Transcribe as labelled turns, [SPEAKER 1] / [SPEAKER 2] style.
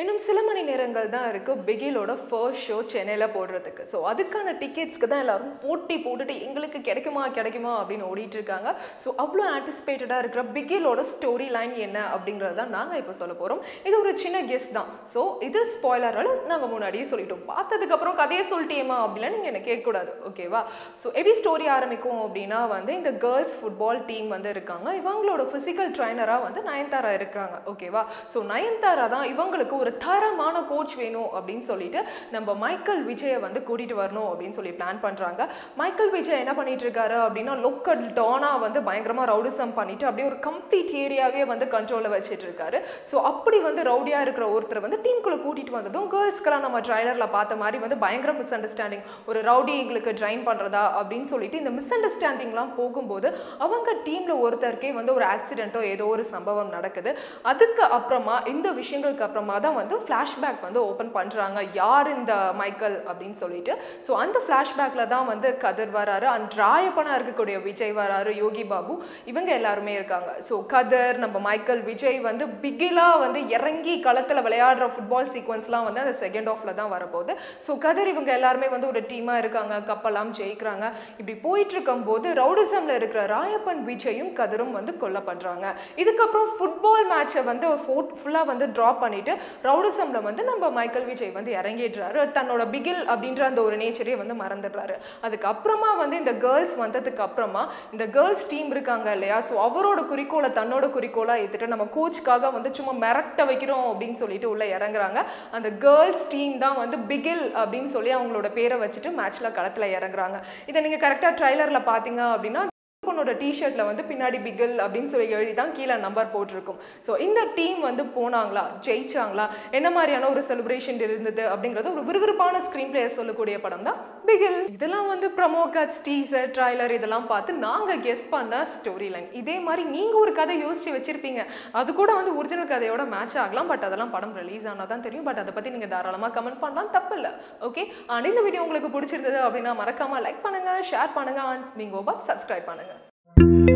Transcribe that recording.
[SPEAKER 1] இன்னும் சில மணி நேரங்கள் தான் இருக்குது பிகிலோட ஃபர்ஸ்ட் ஷோ சென்னையில் போடுறதுக்கு. ஸோ அதுக்கான டிக்கெட்ஸ்க்கு தான் எல்லோரும் போட்டி போட்டுட்டு எங்களுக்கு கிடைக்குமா கிடைக்குமா அப்படின்னு ஓடிட்டு இருக்காங்க. ஸோ அவ்வளோ ஆன்டிசிபேட்டடாக இருக்கிற பிகிலோட ஸ்டோரி லைன் என்ன அப்படிங்கிறது தான் நாங்கள் இப்போ சொல்ல போகிறோம் இது ஒரு சின்ன கெஸ் தான். ஸோ இது ஸ்பாய்லரால் நாங்கள் முன்னாடியே சொல்லிட்டோம். பார்த்ததுக்கப்புறம் கதையை சொல்லிட்டேமா அப்படிலாம் நீங்கள் என்ன கேட்கக்கூடாது. ஓகேவா ஸோ எப்படி ஸ்டோரி ஆரம்பிக்கும் அப்படின்னா வந்து இந்த கேர்ள்ஸ் ஃபுட்பால் டீம் வந்து இருக்காங்க. இவங்களோட ஃபிசிக்கல் ட்ரைனராக வந்து நயன்தாரா இருக்கிறாங்க. ஓகேவா ஸோ நயன்தாரா தான் இவங்களுக்கு ஒரு தரமான கோச் வேணும் அப்படின்னு சொல்லிட்டு நம்ம மைக்கேல் விஜயை வந்து கூட்டிகிட்டு வரணும் அப்படின்னு சொல்லி பிளான் பண்ணுறாங்க மைக்கேல் விஜய் என்ன பண்ணிட்டு இருக்காரு அப்படின்னா லோக்கல் டோனாக வந்து பயங்கரமாக ரவுடிசம் பண்ணிட்டு அப்படியே ஒரு கம்ப்ளீட் ஏரியாவே வந்து கண்ட்ரோலில் வச்சுட்டு இருக்காரு. ஸோ அப்படி வந்து ரவுடியாக இருக்கிற ஒருத்தர் வந்து டீமுக்குள்ளே கூட்டிகிட்டு வந்ததும் கேர்ள்ஸ்க்கெல்லாம் நம்ம ட்ரைலரில் பார்த்த மாதிரி வந்து பயங்கர மிஸ் அண்டர்ஸ்டாண்டிங் ஒரு ரவுடி எங்களுக்கு ட்ரைன் பண்ணுறதா அப்படின்னு சொல்லிட்டு இந்த மிஸ் அண்டர்ஸ்டாண்டிங்லாம் போகும்போது அவங்க டீமில் ஒருத்தருக்கே வந்து ஒரு ஆக்சிடென்ட்டோ ஏதோ ஒரு சம்பவம் நடக்குது. அதுக்கு அப்புறமா இந்த விஷயங்களுக்கு அப்புறமா தான் வந்து ஃப்ளாஷ்பேக் வந்து ஓப்பன் பண்ணுறாங்க யார் இந்த மைக்கேல் அப்படின்னு சொல்லிட்டு. ஸோ அந்த ஃப்ளாஷ்பேக்கில் தான் வந்து கதிர் வராரு. அண்ட் ராயப்பனாக இருக்கக்கூடிய விஜய் வராரு யோகி பாபு இவங்க எல்லாருமே இருக்காங்க. ஸோ கதர் நம்ம மைக்கேல் விஜய் வந்து பிகிலாக வந்து இறங்கி களத்தில் விளையாடுற ஃபுட்பால் சீக்வன்ஸ்லாம் வந்து அந்த செகண்ட் ஆஃபில் தான் வரப்போகுது. ஸோ கதர் இவங்க எல்லாருமே வந்து ஒரு டீமாக இருக்காங்க. கப்பெல்லாம் ஜெயிக்கிறாங்க. இப்படி போயிட்டு இருக்கும்போது ரவுடிசமில் இருக்கிற ராயப்பன் விஜயும் கதரும் வந்து கொல்லப்படுறாங்க. இதுக்கப்புறம் ஃபுட்பால் மேட்சை வந்து ஃபுல்லாக வந்து ட்ராப் பண்ணிட்டு ரவுடிசமில் வந்து நம்ம மைக்கேல் விஜய் வந்து இறங்கிடுறாரு. தன்னோட பிகில் அப்படின்ற அந்த ஒரு நேச்சரே வந்து மறந்துடுறாரு. அதுக்கப்புறமா வந்து இந்த கேர்ள்ஸ் வந்ததுக்கு அப்புறமா இந்த கேர்ள்ஸ் டீம் இருக்காங்க இல்லையா? ஸோ அவரோட குறிக்கோளை தன்னோட குறிக்கோளாக ஏற்றுட்டு நம்ம கோச்சுக்காக வந்து சும்மா மிரட்ட வைக்கிறோம் அப்படின்னு சொல்லிட்டு உள்ளே இறங்குறாங்க. அந்த கேர்ள்ஸ் டீம் தான் வந்து பிகில் அப்படின்னு சொல்லி அவங்களோட பேரை வச்சுட்டு மேட்ச்சில் களத்தில் இறங்குறாங்க. இதை நீங்கள் கரெக்டாக ட்ரைலரில் பார்த்தீங்க அப்படின்னா பொண்ணோட டிஷர்ட்டில் வந்து பின்னாடி பிகில் அப்படின்னு சொல்லி எழுதி தான் கீழே நம்பர் போட்டிருக்கும். ஸோ இந்த டீம் வந்து போனாங்களா? ஜெயிச்சாங்களா? என்ன மாதிரியான ஒரு செலிப்ரேஷன் இருந்தது அப்படிங்கிறது ஒரு விறுவிறுப்பான ஸ்க்ரீன் பிளேயர் சொல்லக்கூடிய படம் தான் பிகில். இதெல்லாம் வந்து ப்ரமோ கட்ஸ் டீசர் ட்ரைலர் இதெல்லாம் பார்த்து நாங்கள் கெஸ் பண்ண ஸ்டோரி லைன் இதே மாதிரி நீங்கள் ஒரு கதை யோசிச்சு வச்சிருப்பீங்க. அது கூட வந்து ஒரிஜினல் கதையோட மேட்ச் ஆகலாம். பட் அதெல்லாம் படம் ரிலீஸ் ஆனால் தான் தெரியும். பட் அதை பற்றி நீங்கள் தாராளமாக கமெண்ட் பண்ணலாம். தப்பு இல்லை. ஓகே அண்ட் இந்த வீடியோ உங்களுக்கு பிடிச்சிருந்தது அப்படின்னா மறக்காமல் லைக் பண்ணுங்கள் ஷேர் பண்ணுங்கள் அண்ட் நீங்கள் சப்ஸ்கிரைப் பண்ணுங்கள்